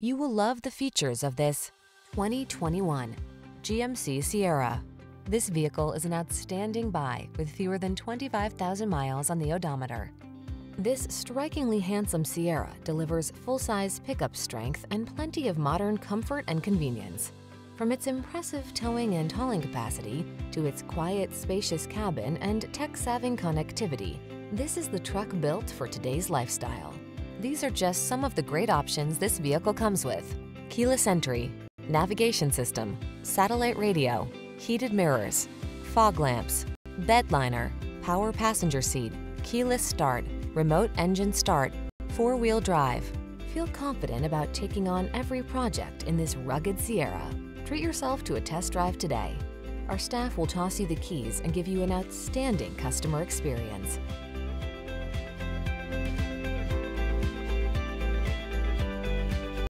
You will love the features of this 2021 GMC Sierra. This vehicle is an outstanding buy with fewer than 25,000 miles on the odometer. This strikingly handsome Sierra delivers full-size pickup strength and plenty of modern comfort and convenience. From its impressive towing and hauling capacity to its quiet, spacious cabin and tech-savvy connectivity, this is the truck built for today's lifestyle. These are just some of the great options this vehicle comes with. Keyless entry, navigation system, satellite radio, heated mirrors, fog lamps, bed liner, power passenger seat, keyless start, remote engine start, four-wheel drive. Feel confident about taking on every project in this rugged Sierra. Treat yourself to a test drive today. Our staff will toss you the keys and give you an outstanding customer experience.